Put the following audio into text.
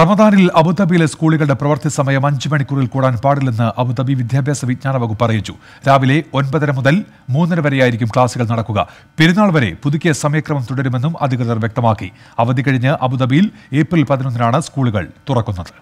റമദാനിൽ അബുദാബിയിലെ സ്കൂളുകളുടെ പ്രവൃത്തി സമയം അഞ്ച് മണിക്കൂറിൽ കൂടാൻ പാടില്ലെന്ന് അബുദാബി വിദ്യാഭ്യാസ വിജ്ഞാന വകുപ്പ് അറിയിച്ചു. രാവിലെ ഒൻപതര മുതൽ മൂന്നര വരെയായിരിക്കും ക്ലാസുകൾ നടക്കുക. പെരുന്നാൾ വരെ പുതുക്കിയ സമയക്രമം തുടരുമെന്നും അധികൃതർ വ്യക്തമാക്കി. അവധി കഴിഞ്ഞ് അബുദാബിയിൽ ഏപ്രിൽ പതിനൊന്നിനാണ് സ്കൂളുകൾ തുറക്കുന്നത്.